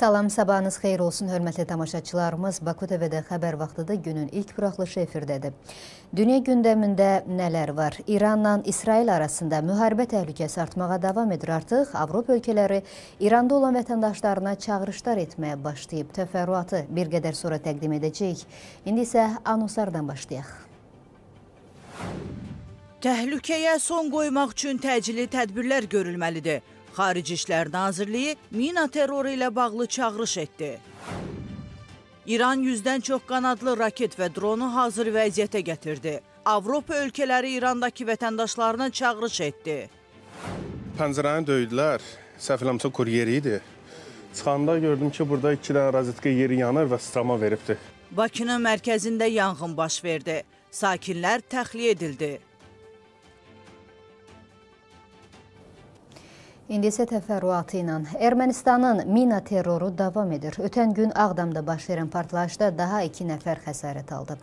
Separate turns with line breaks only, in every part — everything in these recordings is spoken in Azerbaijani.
Salam, sabahınız xeyir olsun, hörmətli tamaşaçılarımız. Baku TV-də xəbər vaxtıda günün ilk buraxılışı efirdədir. Dünya gündəmində nələr var? İranla İsrail arasında müharibə təhlükəsi artmağa davam edir. Artıq Avropa ölkələri İranda olan vətəndaşlarına çağırışlar etməyə başlayıb. Təfərrüatı bir qədər sonra təqdim edəcəyik. İndi isə anonslardan başlayaq.
Təhlükəyə son qoymaq üçün təcili tədbirlər görülməlidir. Xarici İşlər Nazirliyi mina terroru ilə bağlı çağırış etdi. İran 100-dən çox qanadlı raket və dronu hazır vəziyyətə gətirdi. Avropa ölkələri İrandakı vətəndaşlarına çağırış etdi.
Pəncərəni döydülər. Səhv eləmirəmsə kuryeri idi. Çıxanda gördüm ki, burada 2 dənə rozetka yeri yanır və strama veribdi.
Bakının mərkəzində yanğın baş verdi. Sakinlər təxliyə edildi.
İndi isə təfərrüatı ilə Ermənistanın mina terroru davam edir. Ötən gün Ağdamda baş verən partlayışda daha iki nəfər xəsarət aldı.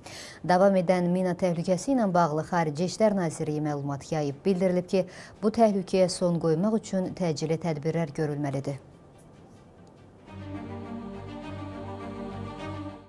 Davam edən mina təhlükəsi ilə bağlı Xarici İşlər Nazirliyi məlumat yayıb. Bildirilib ki, bu təhlükəyə son qoymaq üçün təcili tədbirlər görülməlidir.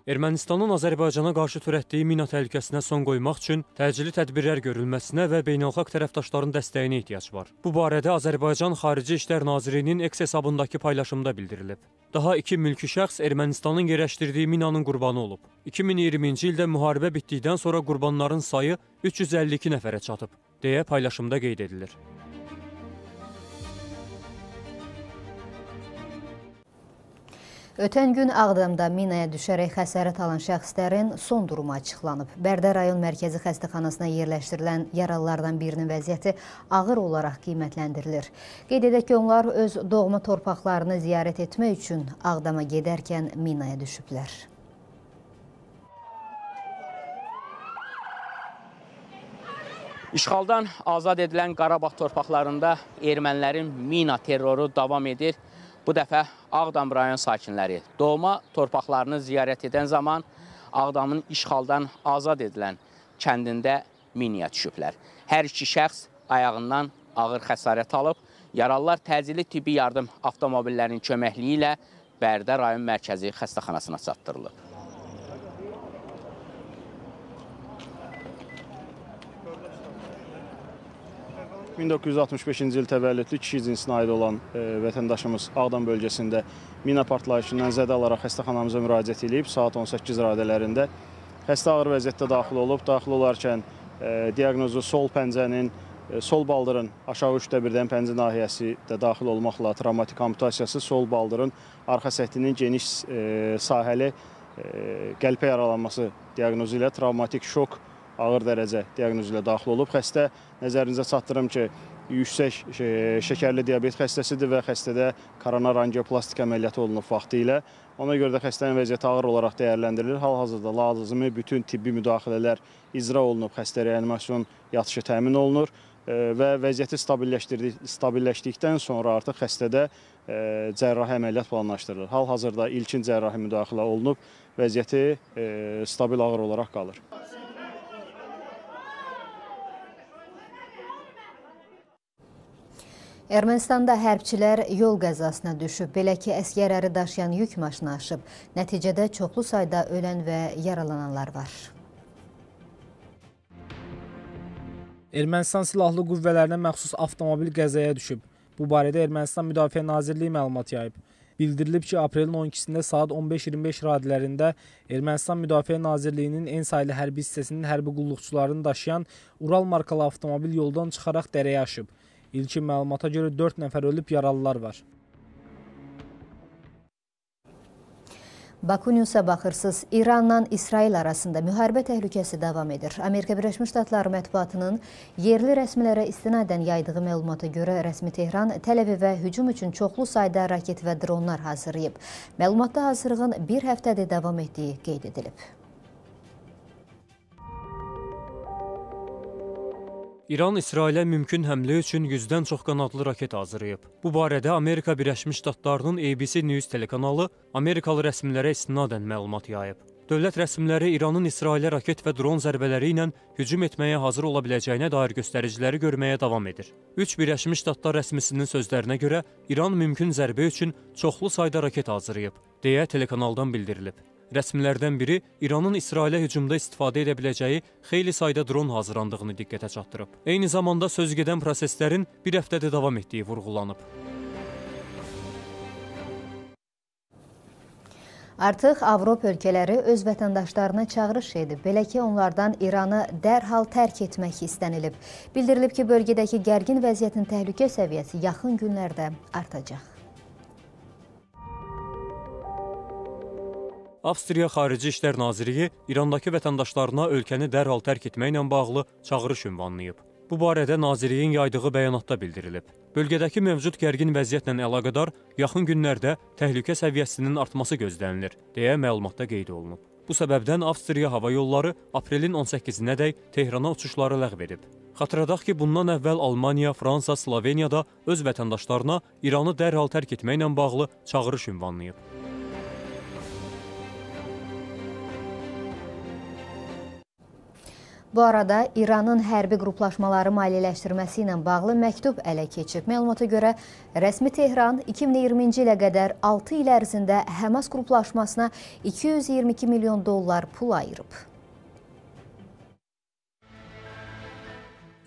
Ermənistanın Azərbaycana qarşı törətdiyi mina təhlükəsinə son qoymaq üçün təcili tədbirlər görülməsinə və beynəlxalq tərəfdaşların dəstəyinə ehtiyac var. Bu barədə Azərbaycan Xarici İşlər Nazirliyinin X hesabındakı paylaşımda bildirilib. Daha iki mülki şəxs Ermənistanın yerləşdirdiyi minanın qurbanı olub. 2020-ci ildə müharibə bitdikdən sonra qurbanların sayı 352 nəfərə çatıb, deyə paylaşımda qeyd edilir.
Ötən gün Ağdamda minaya düşərək xəsarət alan şəxslərin son durumu açıqlanıb. Bərdə rayon mərkəzi xəstəxanasına yerləşdirilən yaralılardan birinin vəziyyəti ağır olaraq qiymətləndirilir. Qeyd edək ki, onlar öz doğma torpaqlarını ziyarət etmək üçün Ağdama gedərkən minaya düşüblər.
İşğaldan azad edilən Qarabağ torpaqlarında ermənilərin mina terroru davam edir. Bu dəfə Ağdam rayon sakinləri doğma torpaqlarını ziyarət edən zaman Ağdamın işğaldan azad edilən kəndində miniyə düşüblər. Hər iki şəxs ayağından ağır xəsarət alıb. Yaralılar təcili tibbi yardım avtomobillərinin köməkliyi ilə Bərdə rayon mərkəzi xəstəxanasına çatdırılıb.
1965-ci il təvəllüdlü kişi cinsinə aid olan e, vətəndaşımız Ağdam bölgəsində mina partlayışından zədə alaraq xəstəxanamıza müraciət edib saat 18 radələrində. Xəstə ağır vəziyyətdə daxil olub. Daxil olarkən e, diaqnozu sol pəncənin e, sol baldırın aşağı üçdə birdən pəncə nahiyəsi də daxil olmaqla travmatik amputasiyası, sol baldırın arxa səthinin geniş e, sahəli e, qəlpə yaralanması diaqnozu ilə travmatik şok ağır dərəcə diaqnozu ilə daxil olub. Xəstə nəzərinizə çatdırım ki, yüksək şəkərli diabet xəstəsidir və xəstədə koronar angioplastik əməliyyatı olunub vaxtı ilə. Ona görə də xəstənin vəziyyəti ağır olaraq dəyərləndirilir. Hal-hazırda lazımi bütün tibbi müdaxilələr icra olunub, xəstə reanimasyon yatışı təmin olunur və vəziyyəti stabilləşdikdən sonra artıq xəstədə cərrahi əməliyyat planlaşdırılır. Hal-hazırda ilkin cərrahi müdaxilə olunub, vəziyyəti stabil ağır olaraq qalır.
Ermənistanda hərbçilər yol qəzasına düşüb, belə ki, əskərləri daşıyan yük maşını aşıb. Nəticədə çoxlu sayda ölən və yaralananlar var.
Ermənistan Silahlı Qüvvələrinə məxsus avtomobil qəzaya düşüb. Bu barədə Ermənistan Müdafiə Nazirliyi məlumat yayıb. Bildirilib ki, aprelin 12-sində saat 15-25 radələrində Ermənistan Müdafiə Nazirliyinin en saylı hərbi hissəsinin hərbi qulluqçularını daşıyan Ural markalı avtomobil yoldan çıxaraq dərəyə aşıb. İlkin məlumata görə 4 nəfər ölüb, yaralılar var.
Baku Newsa baxırsız, İranla İsrail arasında müharibə təhlükəsi davam edir. Amerika Birləşmiş Ştatları mətbuatının yerli rəsmilərə istinadən yaydığı məlumata görə rəsmi Tehran Təl-Əvivə hücum üçün çoxlu sayda raket və dronlar hazırlayıb. Məlumatda hazırlığın bir həftədə davam etdiyi qeyd edilib.
İran İsrailə mümkün həmlə üçün 100-dən çox qanadlı raket hazırlayıb. Bu barədə Amerika Birləşmiş Ştatlarının ABC News telekanalı Amerikalı rəsmilərə istinadən məlumat yayıb. Dövlət rəsmiləri İranın İsrailə raket və dron zərbələri ilə hücum etməyə hazır ola biləcəyinə dair göstəriciləri görməyə davam edir. Üç Birləşmiş Ştatlar rəsmisinin sözlərinə görə İran mümkün zərbə üçün çoxlu sayda raket hazırlayıb, deyə telekanaldan bildirilib. Rəsmilərdən biri İranın İsrailə hücumda istifadə edə biləcəyi xeyli sayda dron hazırlandığını diqqətə çatdırıb. Eyni zamanda sözügedən proseslərin bir həftədə davam etdiyi vurğulanıb.
Artıq Avropa ölkələri öz vətəndaşlarına çağırış edib. Belə ki, onlardan İranı dərhal tərk etmək istənilib. Bildirilib ki, bölgədəki gərgin vəziyyətin təhlükə səviyyəsi yaxın günlərdə artacaq.
Avstriya Xarici İşlər Nazirliyi İrandakı vətəndaşlarına ölkəni dərhal tərk etməklə bağlı çağırış ünvanlayıb. Bu barədə nazirliyin yaydığı bəyanatda bildirilib. Bölgədəki mövcud gərgin vəziyyətlə əlaqədar yaxın günlərdə təhlükə səviyyəsinin artması gözlənilir, deyə məlumatda qeyd olunub. Bu səbəbdən Avstriya hava yolları aprelin 18-nədək Tehrana uçuşları ləğv edib. Xatırladaq ki, bundan əvvəl Almaniya, Fransa, Sloveniyada öz vətəndaşlarına İranı dərhal tərk etməklə bağlı çağırış ünvanlayıb.
Bu arada İranın hərbi qruplaşmaları maliyyələşdirməsi ilə bağlı məktub ələ keçib. Məlumata görə rəsmi Tehran 2020-ci ilə qədər 6 il ərzində Həmas qruplaşmasına 222 milyon dollar pul ayırıb.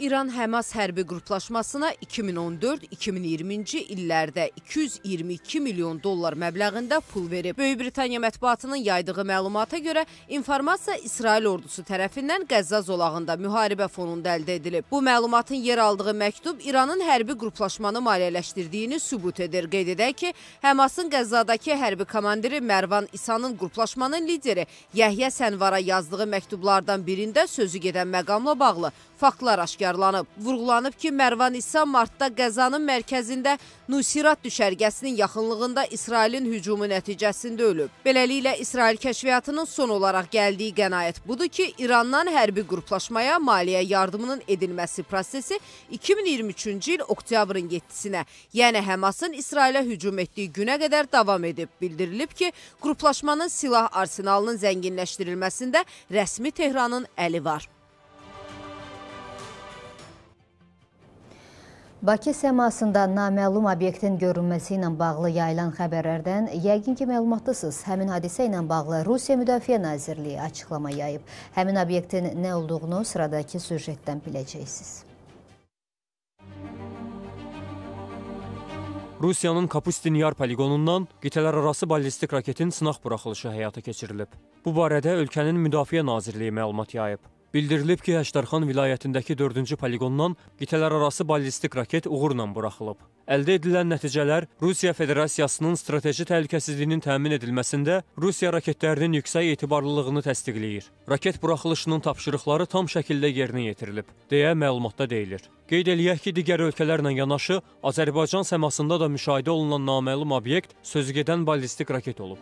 İran Həmas hərbi qruplaşmasına 2014-2020-ci illərdə 222 milyon dollar məbləğində pul verib. Böyük Britaniya mətbuatının yaydığı məlumata görə informasiya İsrail ordusu tərəfindən Qəzza zolağında müharibə fonunda əldə edilib. Bu məlumatın yer aldığı məktub İranın hərbi qruplaşmanı maliyyələşdirdiyini sübut edir. Qeyd edək ki, Həmasın Qəzzadakı hərbi komandiri Mərvan İsanın qruplaşmanın lideri Yəhyə Sənvara yazdığı məktublardan birində sözü gedən məqamla bağlı faktlar aşkarlanıb. Vurğulanıb ki, Mərvan İsa martda Qəzanın mərkəzində Nusirat düşərgəsinin yaxınlığında İsrailin hücumu nəticəsində ölüb. Beləliklə, İsrail kəşfiyyatının son olaraq gəldiyi qənaət budur ki, İrandan hərbi qruplaşmaya maliyyə yardımının edilməsi prosesi 2023-cü il oktyabrın 7-sinə, yəni Həmasın İsrailə hücum etdiyi günə qədər davam edib. Bildirilib ki, qruplaşmanın silah arsenalının zənginləşdirilməsində rəsmi Tehranın əli var.
Bakı səmasında naməlum obyektin görünməsi ilə bağlı yayılan xəbərlərdən yəqin ki, məlumatlısınız. Həmin hadisə ilə bağlı Rusiya Müdafiə Nazirliyi açıqlama yayıb. Həmin obyektin nə olduğunu sıradakı süjetdən biləcəksiniz.
Rusiyanın Kapustin Yar poligonundan qitələrarası ballistik raketin sınaq buraxılışı həyata keçirilib. Bu barədə ölkənin Müdafiə Nazirliyi məlumat yayıb. Bildirilib ki, Həşdərxan vilayətindəki 4-cü poligondan qitələrarası ballistik raket uğurla buraxılıb. Əldə edilən nəticələr Rusiya Federasiyasının strateji təhlükəsizliyinin təmin edilməsində Rusiya raketlərinin yüksək etibarlılığını təsdiqləyir. Raket buraxılışının tapşırıqları tam şəkildə yerinə yetirilib, deyə məlumatda deyilir. Qeyd eləyək ki, digər ölkələrlə yanaşı Azərbaycan səmasında da müşahidə olunan naməlum obyekt sözügedən ballistik raket olub.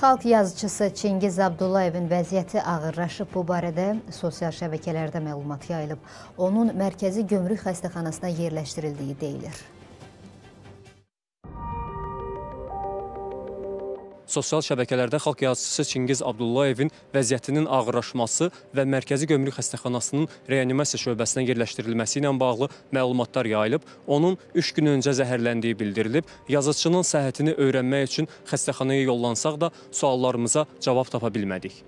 Xalq yazıçısı Çingiz Abdullayevin vəziyyəti ağırlaşıb. Bu barədə sosial şəbəkələrdə məlumat yayılıb. Onun mərkəzi gömrük xəstəxanasına yerləşdirildiyi deyilir.
Sosial şəbəkələrdə xalq yazıçısı Çingiz Abdullayevin vəziyyətinin ağırlaşması və Mərkəzi Gömrük Xəstəxanasının reanimasiya şöbəsinə yerləşdirilməsi ilə bağlı məlumatlar yayılıb. Onun 3 gün öncə zəhərləndiyi bildirilib. Yazıçının səhhətini öyrənmək üçün xəstəxanaya yollansaq da suallarımıza cavab tapa bilmədik.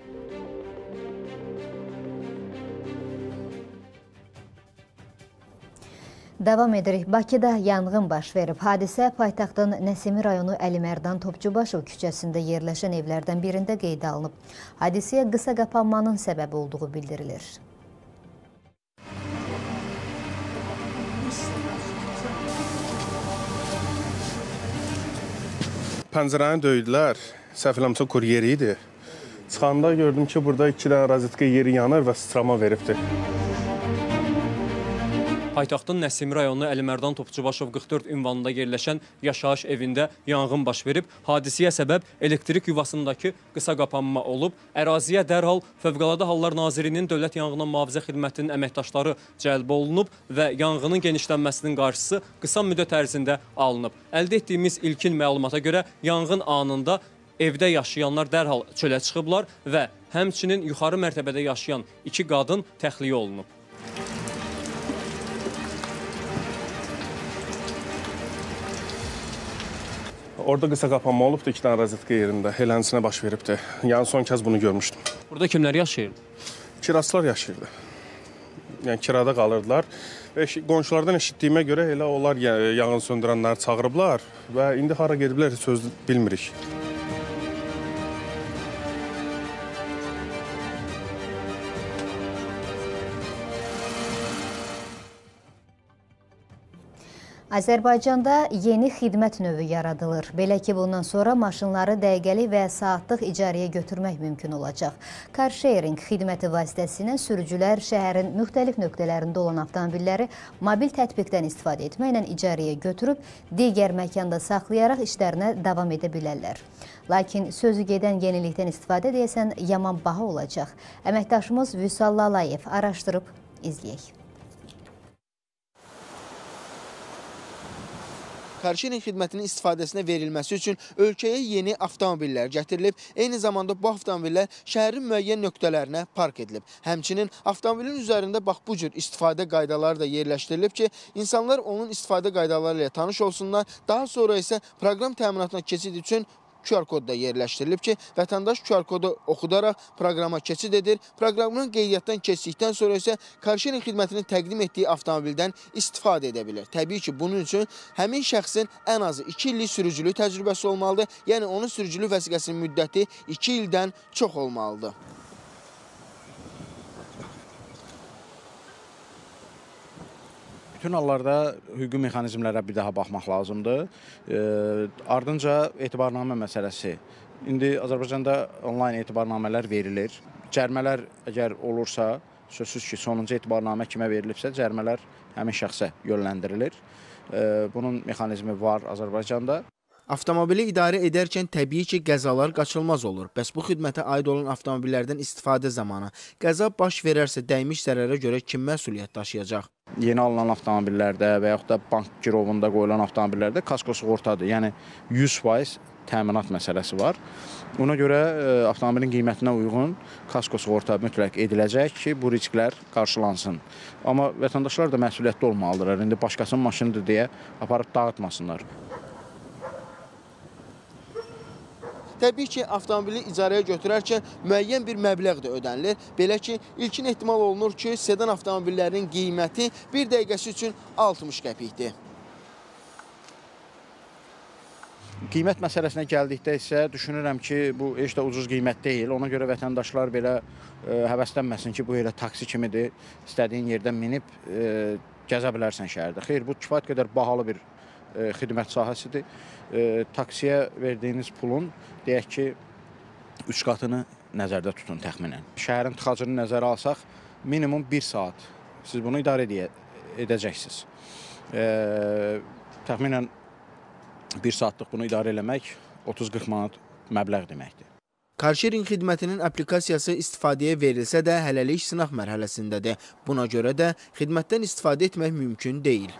Davam edirik. Bakıda yanğın baş verib. Hadisə paytaxtın Nəsimi rayonu Əlimərdan Topçubaşov küçəsində yerləşən evlərdən birində qeydə alınıb. Hadisəyə qısa qapanmanın səbəbi olduğu bildirilir.
Pəncərəni döydülər. Səhv eləmirəmsə kuryeri idi. Çıxanda gördüm ki, burada 2 dənə rozetka yeri yanır və sıçrama veribdir.
Paytaxtın Nəsimi rayonu Əlimərdan Topçubaşov 44 ünvanında yerləşən yaşayış evində yanğın baş verib. Hadisiyə səbəb elektrik yuvasındakı qısa qapanma olub. Əraziyə dərhal Fövqəladə Hallar Nazirinin Dövlət Yanğından Mühafizə Xidmətinin əməkdaşları cəlb olunub və yanğının genişlənməsinin qarşısı qısa müddət ərzində alınıb. Əldə etdiyimiz ilkin məlumata görə yanğın anında evdə yaşayanlar dərhal çölə çıxıblar və həmçinin yuxarı mərtəbədə yaşayan iki qadın təxliyə olunub.
Orada qısa qapanma olubdu iki dənə rozetka yerində. Elənisinə baş veribdi. Yəni son kəz bunu görmüşdüm.
Burada kimlər yaşayırdı?
Kiraslar yaşayırdı. Yəni kirada qalırdılar və qonşulardan eşitdiyimə görə elə onlar ya- yanğın söndürənləri çağırıblar və indi hara gediblər söz bilmirik.
Azərbaycanda yeni xidmət növü yaradılır. Belə ki, bundan sonra maşınları dəqiqəlik və saatlıq icarəyə götürmək mümkün olacaq. Car sharing xidməti vasitəsilə sürücülər şəhərin müxtəlif nöqtələrində olan avtomobilləri mobil tətbiqdən istifadə etməklə icarəyə götürüb, digər məkanda saxlayaraq işlərinə davam edə bilərlər. Lakin sözü gedən yenilikdən istifadə deyəsən yaman baha olacaq. Əməkdaşımız Vüsal Lalayev araşdırıb izləyək.
Karşering xidmətinin istifadəsinə verilməsi üçün ölkəyə yeni avtomobillər gətirilib. Eyni zamanda bu avtomobillər şəhərin müəyyən nöqtələrinə park edilib. Həmçinin avtomobilin üzərində bax bu cür istifadə qaydaları da yerləşdirilib ki, insanlar onun istifadə qaydaları ilə tanış olsunlar. Daha sonra isə proqram təminatına keçid üçün QR kod da yerləşdirilib ki, vətəndaş QR kodu oxudaraq proqrama keçid edir. Proqramın qeydiyyatdan keçdikdən sonra isə karşering xidmətinin təqdim etdiyi avtomobildən istifadə edə bilir. Təbii ki, bunun üçün həmin şəxsin ən azı 2 illik sürücülük təcrübəsi olmalıdır. Yəni onun sürücülük vəsiqəsinin müddəti 2 ildən çox olmalıdır.
Bütün hallarda hüquqi mexanizmlərə bir daha baxmaq lazımdır. Ardınca etibarnamə məsələsi. İndi Azərbaycanda onlayn etibarnamələr verilir. Cərmələr əgər olursa, sözsüz ki, sonuncu etibarnamə kimə verilibsə, cərmələr həmin şəxsə yönləndirilir. Bunun mexanizmi var Azərbaycanda.
Avtomobili idarə edərkən təbii ki, qəzalar qaçılmaz olur. Bəs bu xidmətə aid olan avtomobillərdən istifadə zamanı qəza baş verərsə dəymiş zərərə görə kim məsuliyyət daşıyacaq?
Yeni alınan avtomobillərdə və yaxud da bank girovunda qoyulan avtomobillərdə kasko sığortadır. Yəni 100% təminat məsələsi var. Ona görə e, avtomobilin qiymətinə uyğun kasko sığorta mütləq ediləcək ki, bu risklər qarşılansın. Amma vətəndaşlar da məsuliyyətli olmalıdırlar. İndi başqasının maşınıdır deyə aparıb dağıtmasınlar.
Təbii ki, avtomobili icarəyə götürərkən müəyyən bir məbləğ də ödənilir. Belə ki, ilkin ehtimal olunur ki, sedan avtomobillərinin qiyməti 1 dəqiqəsi üçün 60 qəpikdir.
Qiymət məsələsinə gəldikdə isə düşünürəm ki, bu heç də ucuz qiymət deyil. Ona görə vətəndaşlar belə e, həvəslənməsin ki, bu elə taksi kimidir. İstədiyin yerdən minib e, gəzə bilərsən şəhərdə. Xeyr, bu kifayət qədər bahalı bir e, xidmət sahəsidir. E, taksiyə verdiyiniz pulun deyək ki, 3 qatını nəzərdə tutun təxminən. Şəhərin tıxacını nəzərə alsaq, minimum 1 saat siz bunu idarə edə edəcəksiniz. E, təxminən 1 saatlıq bunu idarə eləmək 30-40 manat məbləğ deməkdir.
Karşering xidmətinin aplikasiyası istifadəyə verilsə də hələlik sınaq mərhələsindədir. Buna görə də xidmətdən istifadə etmək mümkün deyil.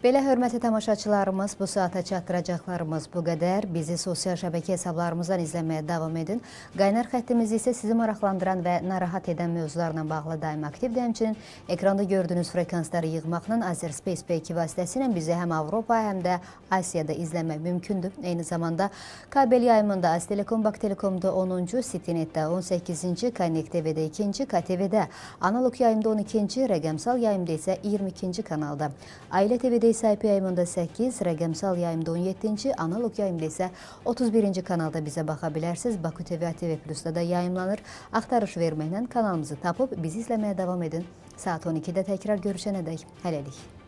Belə hörmətli tamaşaçılarımız, bu saata çatdıracaqlarımız bu qədər. Bizi sosial şəbəkə hesablarımızdan izləməyə davam edin. Qaynar xəttimiz isə sizi maraqlandıran və narahat edən mövzularla bağlı daim aktivdir. Həmçinin ekranda gördüyünüz frekansları yığmaqla Azerspace P2 vasitəsilə bizi həm Avropa, həm də Asiyada izləmək mümkündür. Eyni zamanda kabel yayımında Aztelekom, Baktelekomda 10-cu, Citynet-də 18-ci, Connect TV-də 2-ci, KTV-də analog yayımda 12-ci, rəqəmsal yayımda isə 22-ci kanalda. Ailə TV-də isə IP yayımında 8, rəqəmsal yayımda 17-ci, analog yayımda isə 31-ci kanalda bizə baxa bilərsiniz. Baku TV, ATV Plus-da da yayımlanır. Axtarış verməklə kanalımızı tapıb bizi izləməyə davam edin. Saat 12-də təkrar görüşənədək hələlik.